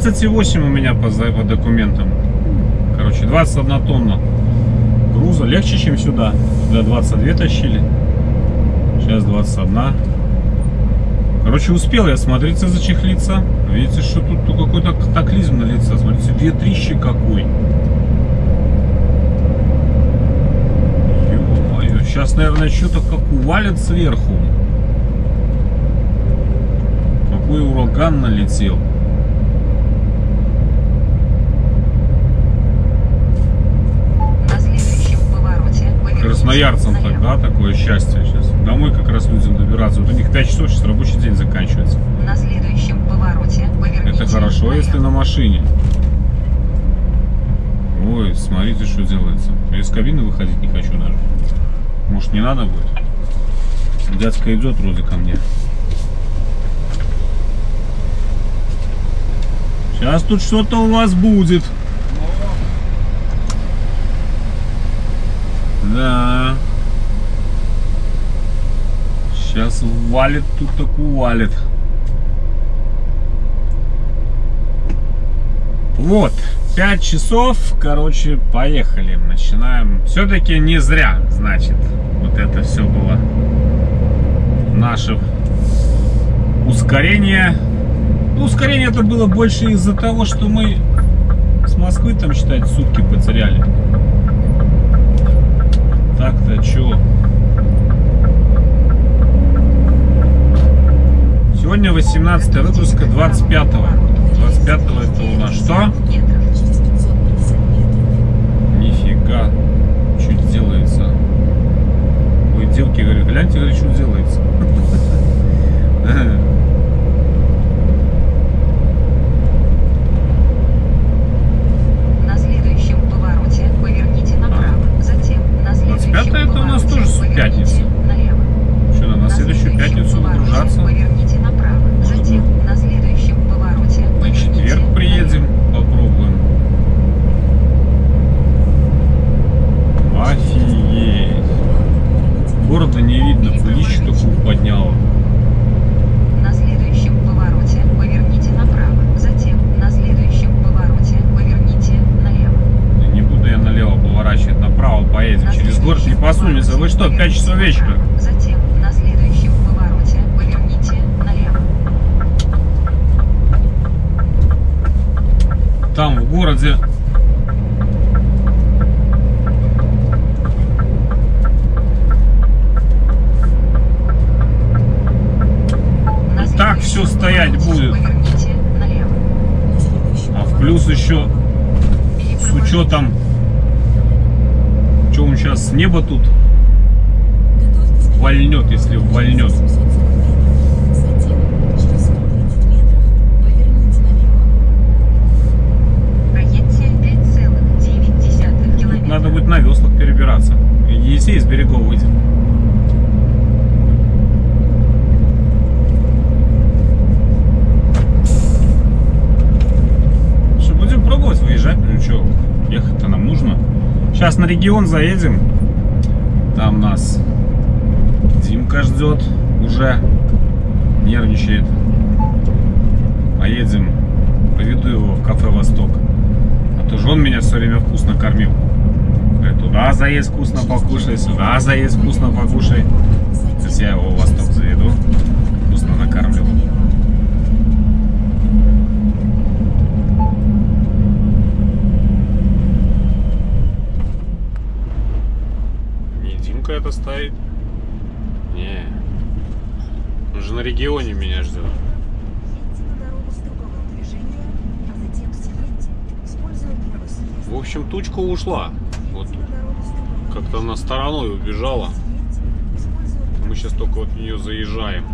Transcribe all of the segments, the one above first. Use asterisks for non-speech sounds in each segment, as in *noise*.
20,8 у меня по, по документам. Короче, 21 тонна груза. Легче, чем сюда. Сюда 22 тащили. Сейчас 21. Короче, успел я смотрится, зачехлиться. Видите, что тут какой-то катаклизм на лице. Смотрите, ветрище какой. Ё-моё, Сейчас, наверное, что-то как увалит сверху. Какой ураган налетел. На следующем повороте поверните Красноярцам тогда такое счастье сейчас. Домой как раз людям добираться. Вот у них 5 часов сейчас рабочий день заканчивается. На следующем повороте поверните Это хорошо, налево. если на машине. Ой, смотрите, что делается. Я из кабины выходить не хочу даже. Может, не надо будет? Дядька идет вроде ко мне. Сейчас тут что-то у вас будет. Да. Сейчас валит, тут так валит. Вот, 5 часов, короче, поехали. Начинаем. Все-таки не зря, значит, вот это все было. Наше ускорение. Ну, ускорение это было больше из-за того, что мы с Москвы там, считать, сутки потеряли. Так-то чё? Сегодня 18 выпуска 25 -го. 25 это у нас что? Нифига. Что делается? Ой, девки, говорю, гляньте, говорю, что делается. На следующем повороте поверните направо. Затем на следующем 25 это у нас тоже налево. Что, на следующую пятницу выгружаться? Поверните направо. Затем на следующем повороте На поверните четверг налево. приедем, попробуем. Офигеть. Города не видно, пылище такую подняло. На следующем повороте поверните направо. Затем на следующем повороте поверните налево. Да Не буду я налево поворачивать, направо поедем. На Через город не посунемся. Вы что, повороте 5 часов вечера? Затем на следующем повороте поверните налево. Там в городе На И так всё следующем стоять будет. А в плюс еще с учетом, что он сейчас с неба тут вольнет, если вольнет. Проедьте 5,9 километра. Надо будет на веслах перебираться. И Енисей из берегов выйдет. Что, будем пробовать выезжать? Ну что, ехать-то нам нужно. Сейчас на регион заедем. Там нас Димка ждет уже. Нервничает. Поедем. Поведу его в кафе «Восток». А то же он меня все время вкусно кормил. Говорит, туда заезд вкусно покушай, сюда заезд вкусно покушай. Сейчас я его в Восток заведу. Вкусно накормлю. Это стоит? Не. Он же на регионе меня ждет. В общем, тучка ушла. Вот как-то она стороной убежала. Мы сейчас только вот в нее заезжаем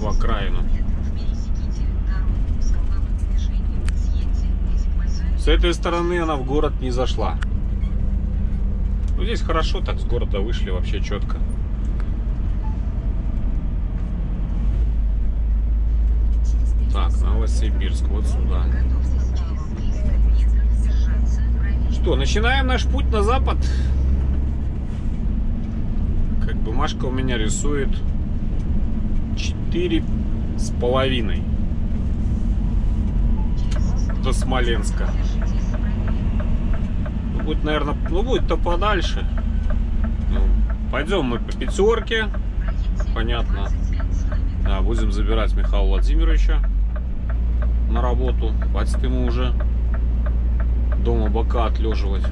в окраину. С этой стороны она в город не зашла. Ну, здесь хорошо, так с города вышли вообще четко. Так, Новосибирск, вот сюда. Что, начинаем наш путь на запад? Как бы Машка у меня рисует четыре с половиной. до Смоленска. Будет, наверное, ну будет-то подальше. Ну, пойдем мы по пятерке. Понятно. 25 километров. Да, будем забирать Михаила Владимировича на работу. Хватит ему уже дома бока отлеживать.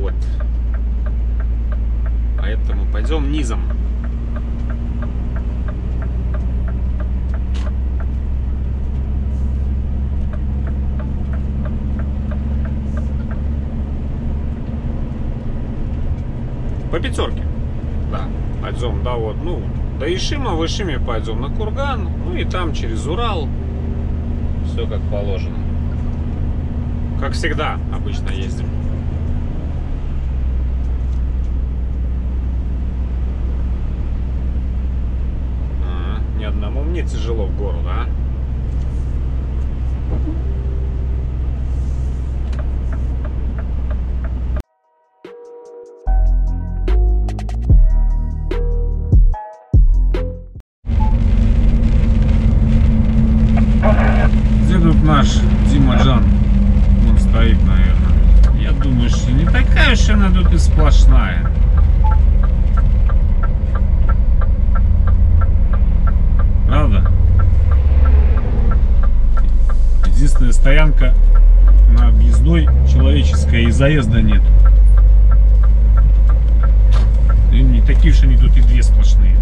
Вот. Поэтому пойдем низом. По пятерке. Да. Пойдем, да, вот, ну, до Ишима, в Ишиме пойдем на Курган, ну и там через Урал. Все как положено. Как всегда обычно ездим. А, ни одному мне тяжело в гору, да? Сплошная. Правда? Единственная стоянка на объездной человеческая и заезда нет. И не такие уж они тут и две сплошные.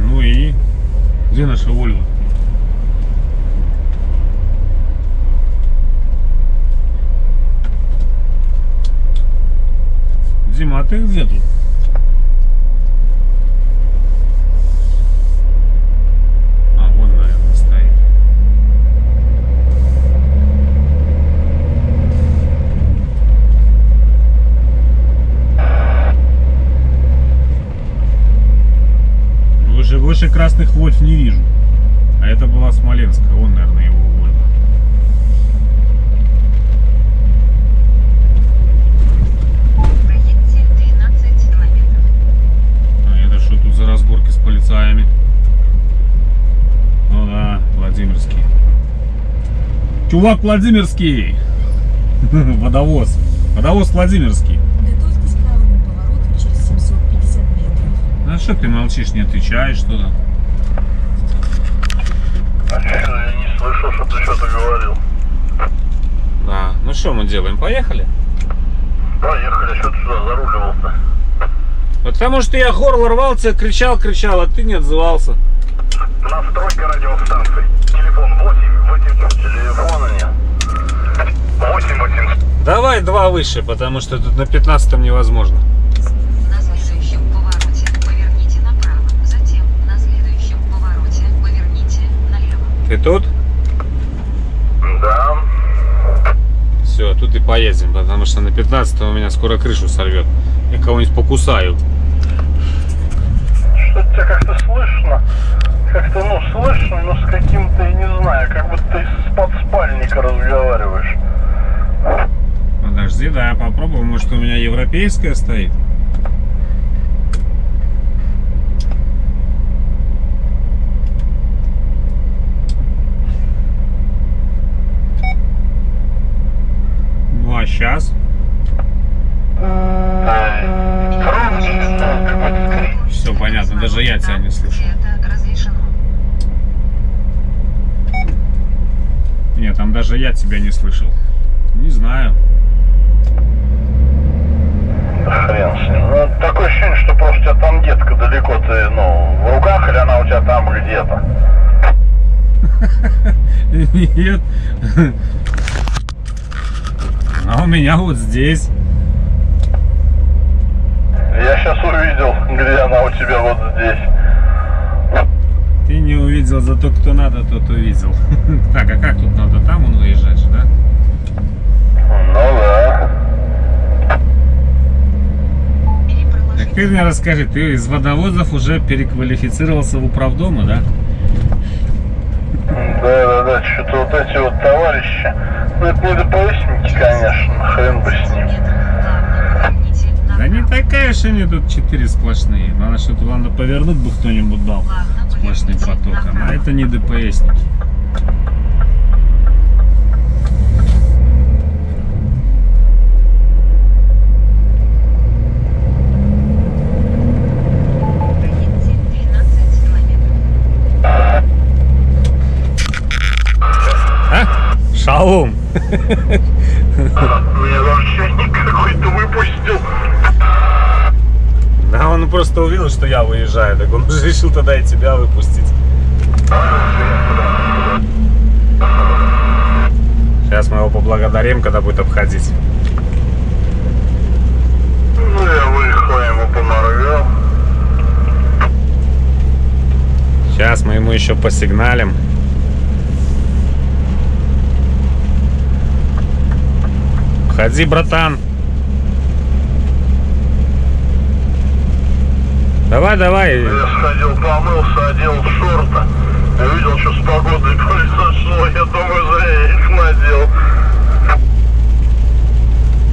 Ну и где наша Вольва? Дима, а ты где тут? А, вон, наверное, стоит. Выше, выше красных вольф не вижу. А это была Смоленска. Вон, наверное, его Вольва. Проедьте 13 километров. А это что тут за разборки с полицаями? Ну да, Владимирский. Чувак Владимирский! *laughs* Водовоз. Водовоз Владимирский. Готовьтесь к правому повороту через 750 метров. А что ты молчишь, не отвечаешь что-то? А что, я не слышал, что ты что-то говорил. Да. Ну что мы делаем? Поехали? Поехали, что ты сюда заруливался? Потому что я горло рвал, тебя кричал, кричал, а ты не отзывался. Настройка радиостанции. Телефон 8, выключил телефона нет. 8 800. Давай два выше, потому что тут на 15 невозможно. На следующем повороте поверните направо. Затем на следующем повороте поверните налево. Ты тут? Да. Все, тут и поедем, потому что на 15 у меня скоро крышу сорвет. Я кого-нибудь покусаю. Что-то тебя как-то слышно. Как-то, ну, слышно, но с каким-то, я не знаю, как будто ты из-под спальника разговариваешь. Подожди, да, я попробую. Может, у меня европейская стоит? Ну, а сейчас? Даже я тебя не слышу. Нет, там даже я тебя не слышал. Не знаю. Хрен с ним. Ну, такое ощущение, что просто у тебя там детка далеко, ты, ну, в руках или она у тебя там где-то. *laughs* Нет. *laughs* А у меня вот здесь. Я сейчас увидел, где она у тебя вот здесь. Ты не увидел, зато кто надо, тот увидел. *laughs* Так, а как тут надо? Там он выезжать, же, да? Ну да. Так ты мне расскажи, ты из водовозов уже переквалифицировался в управдома, да? Да, да, да, что-то вот эти вот товарищи Ну, это не ДПСники, конечно, хрен бы с ним. Конечно, они тут четыре сплошные. Надо что-то, ладно, повернуть бы кто-нибудь дал ладно, сплошным потоком. А это не ДПСники. А? Шалом! *laughs* просто увидел, что я выезжаю, так он уже *laughs* решил тогда и тебя выпустить. Сейчас мы его поблагодарим, когда будет обходить. Ну, я выехал, я ему поморгал. Сейчас мы ему еще посигналим. Входи, братан. Давай, давай. Я сходил, помылся, одел шорты. Я видел, что с погодой *laughs* произошло. Я думаю, зря я их надел.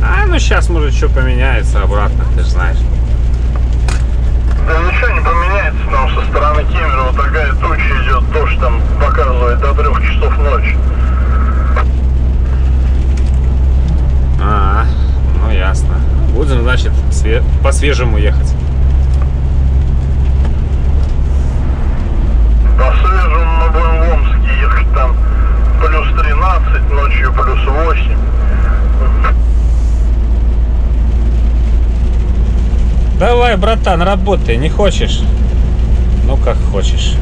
А, ну сейчас, может, что поменяется обратно, ты же знаешь. Да ничего не поменяется, там со стороны Кемерово такая туча идет, дождь там показывает до трех часов ночи. А, ну ясно. Будем, значит, све- по свежему ехать. Свежему мы будем в Омске ехать там плюс 13, ночью плюс 8. Давай, братан, работай, не хочешь? Ну, как хочешь.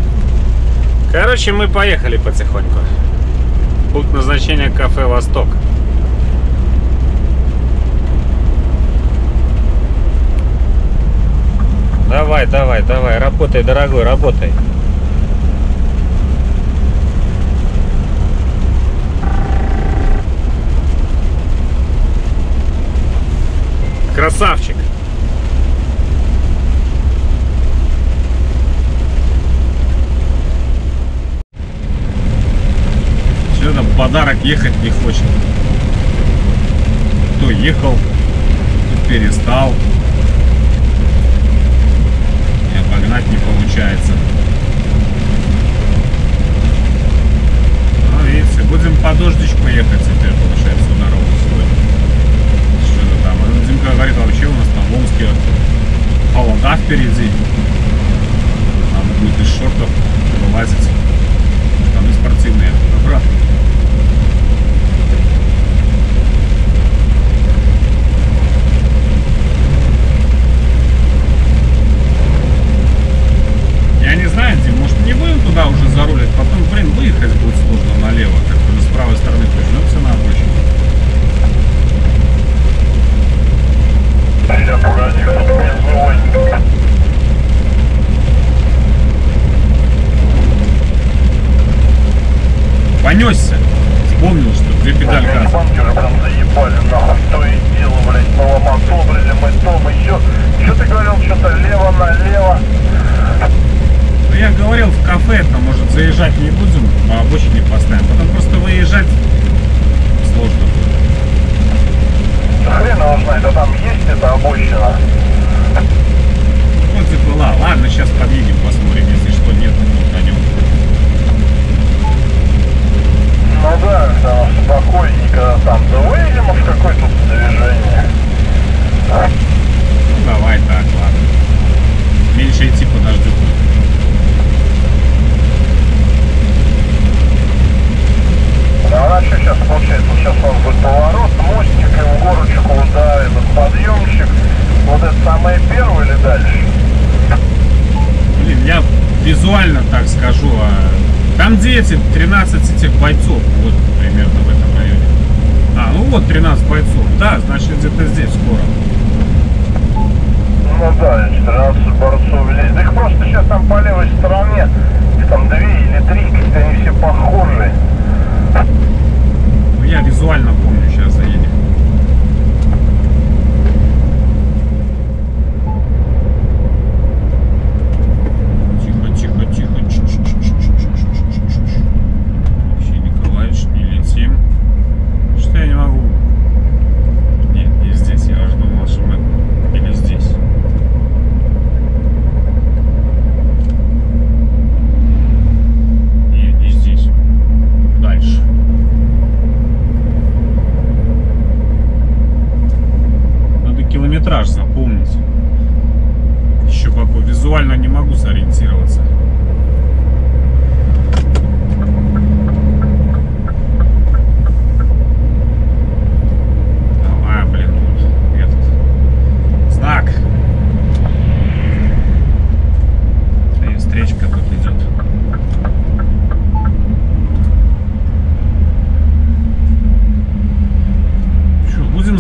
Короче, мы поехали потихоньку. Пункт назначения кафе «Восток». Давай, давай, давай, работай, дорогой, работай. Красавчик. Что-то подарок ехать не хочет. То ехал, то перестал. И обогнать не получается. Ну, видите, будем по дождичку ехать теперь, получается, всю дорогу сегодня. Что-то там. Ну, Димка говорит, вообще у нас там в Омске холода впереди. Надо будет из шортов вылазить. Штаны спортивные. Обратно. Я не знаю, Дим, может не будем туда уже зарулить, потом, блин, выехать будет сложно налево, как бы с правой стороны прижмется на обочину. Я погоди, кто мне звонит. Понесся. Вспомнил, что две педаль газа. Бамперы прям заебали, нахуй, то и дело, блядь, поломотодрили мы том, еще, что ты говорил, что-то лево налево. Ну, я говорил, в кафе там, может, заезжать не будем, по обочине поставим. Потом просто выезжать сложно будет. Да хрен его знает, а там меня визуально помню.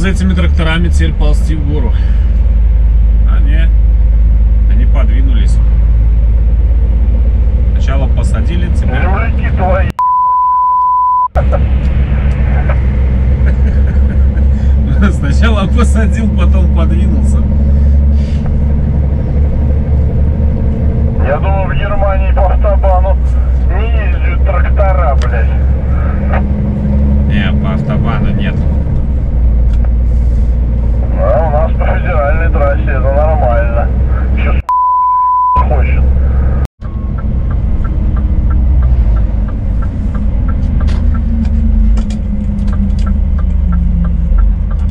Этими тракторами теперь ползти в гору? А не, они подвинулись. Сначала посадили, теперь... Твои. *laughs* Сначала посадил, потом подвинулся. Я думаю, в Германии по автобану не ездят трактора, блядь. Не, по автобану нет. Нас по федеральной трассе это нормально. Сейчас хочет.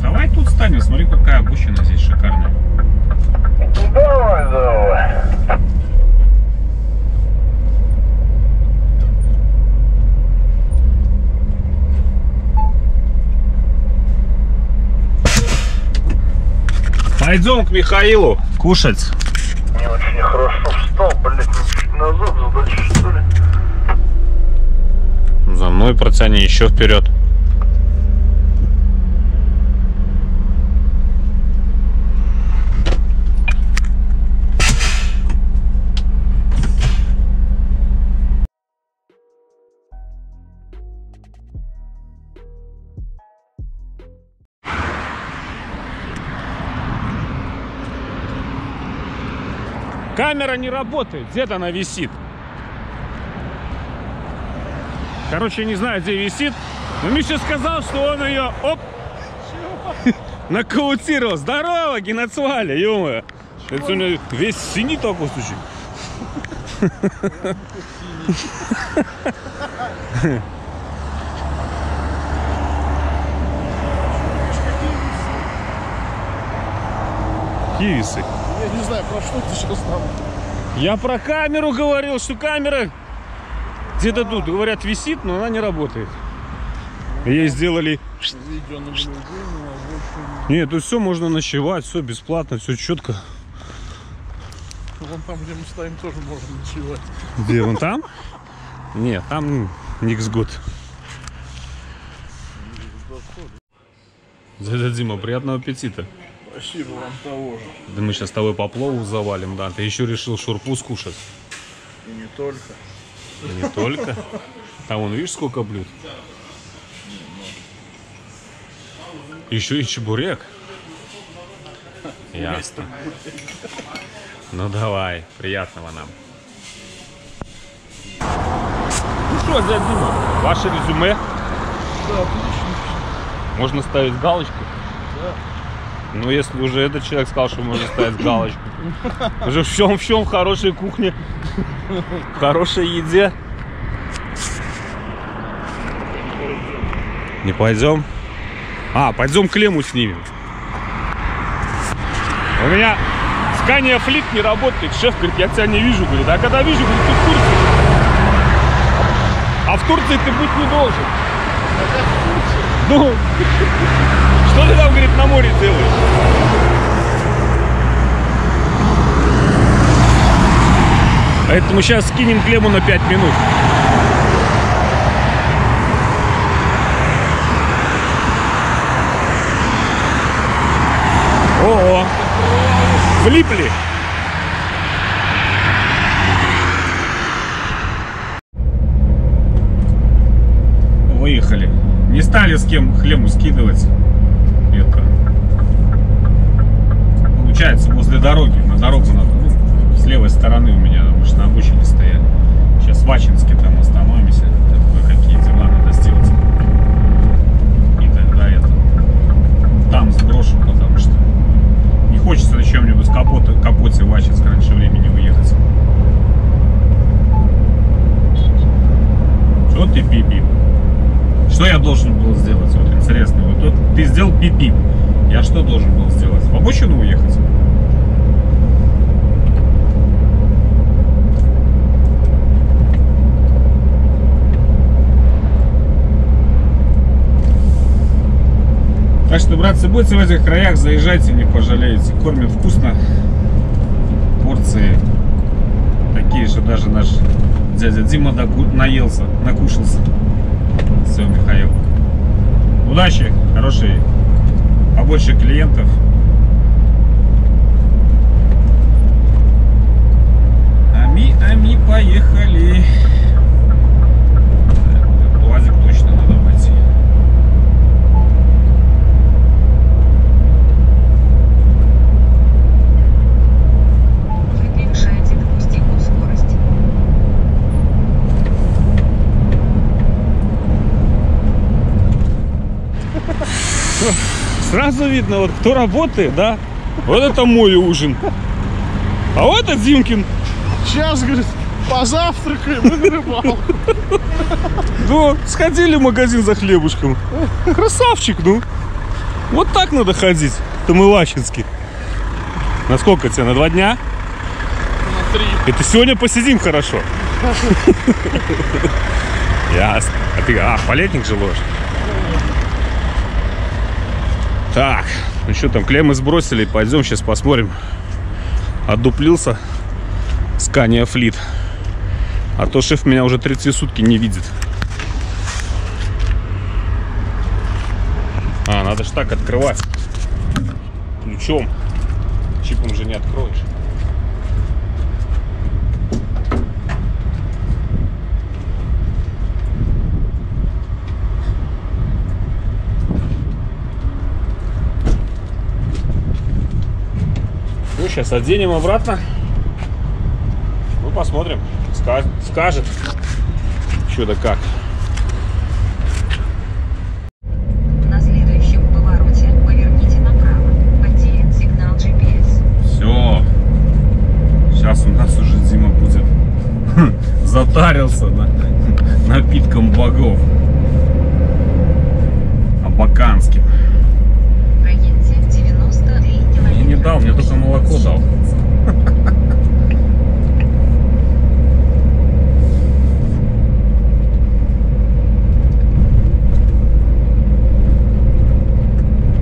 Давай тут станем, смотри, какая обочина здесь шикарная. Давай, давай. Пойдем к Михаилу кушать. Не очень хорошо встал, блядь, чуть назад задача, что ли? За мной протяни еще вперед. Камера не работает, где-то она висит. Короче, не знаю, где висит. Но Миша сказал, что он ее, оп, *laughs* нокаутировал. Здорово, Геноцваля, ё Это у него весь синий такой, слушай. Кивисы. Я не знаю, про что ты сейчас там. Я про камеру говорил, что камера где-то тут, говорят, висит, но она не работает. Ей сделали... В общем, Нет, тут все можно ночевать, все бесплатно, все четко. вон там, где мы стоим, тоже можно ночевать. Где, вон там? Нет, там никс гуд. Дядя Дима, приятного аппетита. Спасибо вам того же. Да мы сейчас с тобой по плову завалим, да. Ты еще решил шурпу скушать. И не только. И не только. Там вон, видишь, сколько блюд? Еще и чебурек. Ясно. Ну давай, приятного нам. Ну что, дядя Дима, ваше резюме? Да, отлично. Можно ставить галочку? Ну, если уже этот человек сказал, что можно ставить галочку. Уже в чем, в чем хорошей кухне, в хорошей еде. Не пойдем? А, пойдем клемму снимем. У меня Скания Флик не работает. Шеф говорит, я тебя не вижу. Говорит, а когда вижу, говорит, ты в Турции. А в Турции ты быть не должен. Ну, что ты там, говорит, на море делаешь? Поэтому сейчас скинем клемму на 5 минут. О, влипли. Выехали. Не стали с кем хлему скидывать. Это. Получается, возле дороги. На дорогу надо. Ну, с левой стороны у меня, мы же на обочине стояли. Сейчас в Ачинске там остановимся. Это кое-какие дела надо сделать. И тогда это. Там сброшу, потому что не хочется на чем-нибудь капоте, капоте в Ачинск раньше времени уехать. Что ты пипи? Что я должен был сделать? Вот интересно. Вот, вот ты сделал пипи. Я что должен был сделать? В обочину уехать? Так что, братцы, будете в этих краях, заезжайте, не пожалеете. Кормят вкусно. Порции такие же даже наш дядя Дима наелся, накушался. Все, Михаил. Удачи, хорошей, побольше клиентов. Ами, ами, поехали. Сразу видно, вот кто работает, да? Вот это мой ужин. А вот это Димкин. Сейчас, говорит, позавтракаем и на рыбалку. Ну, сходили в магазин за хлебушком. Красавчик, ну. Вот так надо ходить, Тамылачинский. На сколько тебе? На два дня? На три. Это сегодня посидим хорошо. *laughs* Ясно. А ты, а, полетник живешь? Так, ну что там, клеммы сбросили, пойдем сейчас посмотрим. Отдуплился Скания Флит. А то шеф меня уже третьи сутки не видит. А, надо ж так открывать. Ключом. Чипом же не откроешь. Сейчас оденем обратно. Ну, посмотрим. Ска- скажет. Что да как. На следующем повороте поверните направо. Потерян сигнал GPS. Все. Сейчас у нас уже Дима будет *laughs* затарился на, *laughs* напитком богов. Абаканским. Проедьте 93 километра. Я не дал, мне только молоко дал.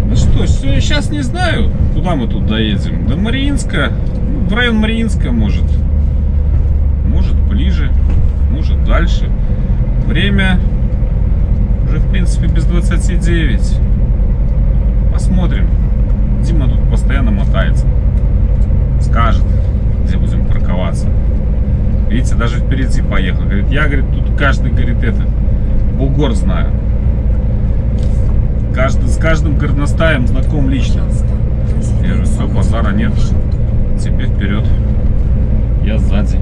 Ну что, все, я сейчас не знаю, куда мы тут доедем. До Мариинска, ну, в район Мариинска, может. Может ближе, может дальше. Время уже, в принципе, без 29. Посмотрим. Дима тут постоянно мотается. Скажет, где будем парковаться. Видите, даже впереди поехал. Говорит, я, говорит, тут каждый, говорит, этот, бугор знаю. Каждый, с каждым горностаем знаком лично. Я говорю, все, базара нет. Тебе вперед. Я сзади.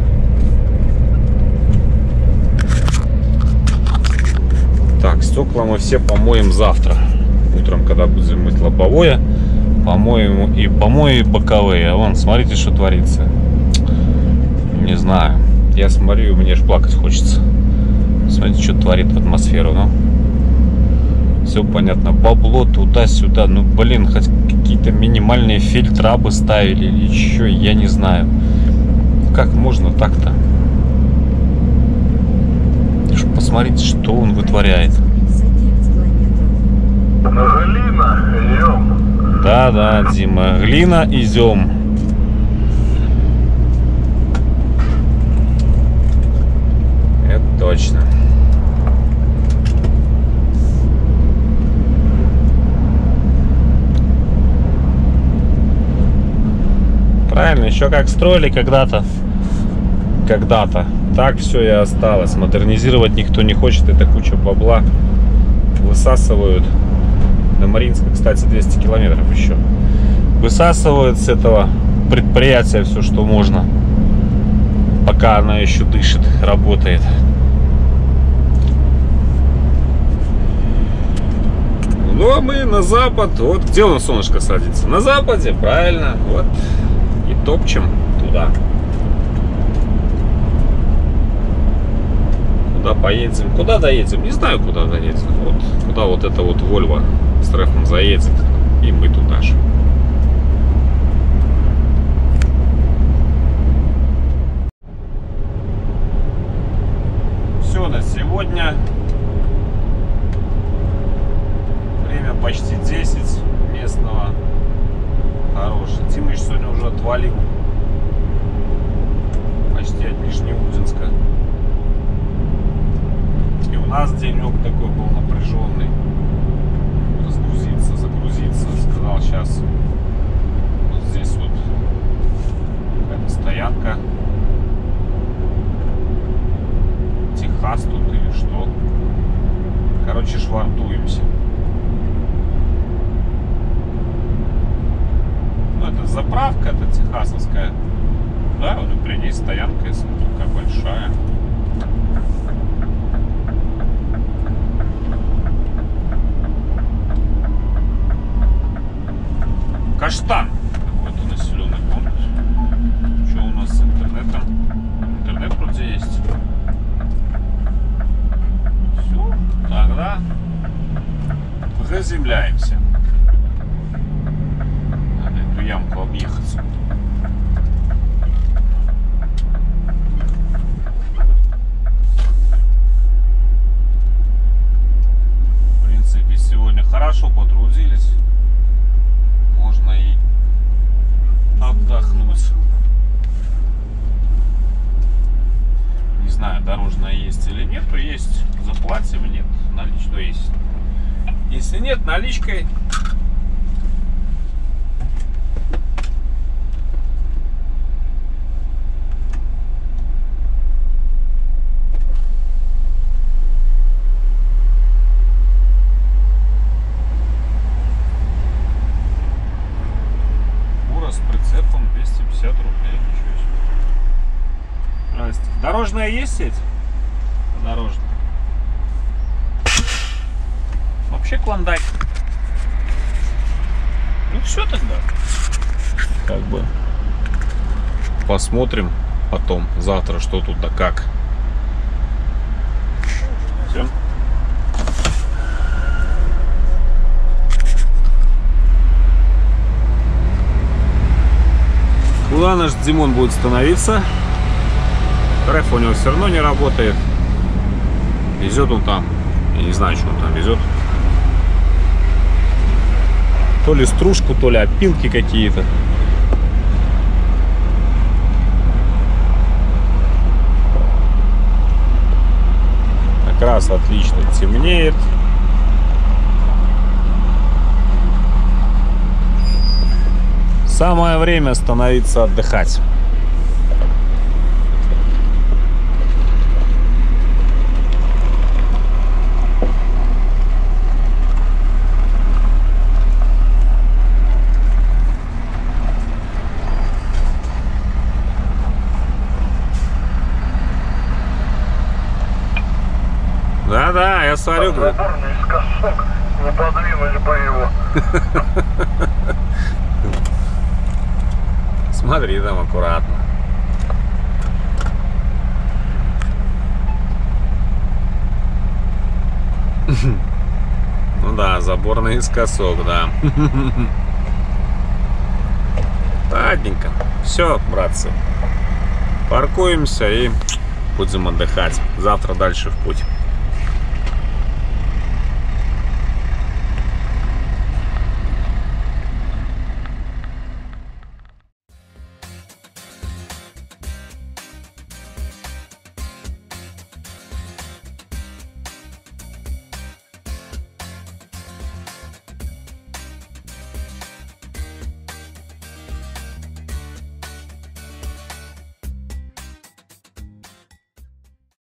Так, стекла мы все помоем завтра. Утром, когда будем мыть лобовое, помоем и помоем и боковые. А вон, смотрите, что творится. Не знаю. Я смотрю, мне аж плакать хочется. Смотрите, что творит атмосферу, ну. Все понятно. Бабло туда-сюда. Ну, блин, хоть какие-то минимальные фильтра бы ставили или еще, я не знаю. Как можно так-то? Посмотрите, что он вытворяет. 59 километров. Глина, идем. Да-да, Дима. Глина, изюм. Это точно. Правильно, еще как строили когда-то. Когда-то. Так все и осталось. Модернизировать никто не хочет. Это куча бабла. Высасывают. До Мариинска, кстати, 200 километров еще. Высасывают с этого предприятия все, что можно. Пока она еще дышит, работает. Ну, а мы на запад. Вот где у нас солнышко садится? На западе, правильно. Вот. Топчем туда. Куда поедем? Куда доедем? Не знаю, куда доедем. Вот. Куда вот эта вот Вольва с рефом заедет. И мы туда же. Все на сегодня. Время почти 10 местного. Хороший. Тимыч сегодня уже отвалил. Почти от Нижнеудинска. И у нас денек такой был напряженный. Разгрузиться, загрузиться. Сказал сейчас вот здесь вот какая-то стоянка. Техас тут или что. Короче, швартуемся. Ну, это заправка, это техасовская. Да, вот при ней стоянка, если такая большая. Каштан. Какой-то населенный пункт. Что у нас с интернетом? Интернет вроде есть. Все, тогда заземляемся. Ямку объехать. В принципе, сегодня хорошо потрудились. Можно и отдохнуть. Не знаю, дорожная есть или нет, то есть. Заплатим, нет. Наличка есть. Если нет, наличкой Фура с прицепом 250 рублей. Ничего себе. Здрасте. Дорожная есть сеть? Дорожная. Вообще клондайк. Ну все тогда. Как бы. Посмотрим потом, завтра, что тут да как. Все. Куда наш Димон будет становиться? Рэф у него все равно не работает. Везет он там. Я не знаю, что он там везет. То ли стружку, то ли опилки какие-то. Как раз отлично темнеет. Самое время становиться отдыхать. Да-да, я смотрю. говорю. Забор наискосок, не подвинуть бы его. *laughs* Смотри там аккуратно. *laughs* Ну да, забор наискосок, да. *laughs* Ладненько. Все, братцы. Паркуемся и будем отдыхать. Завтра дальше в путь.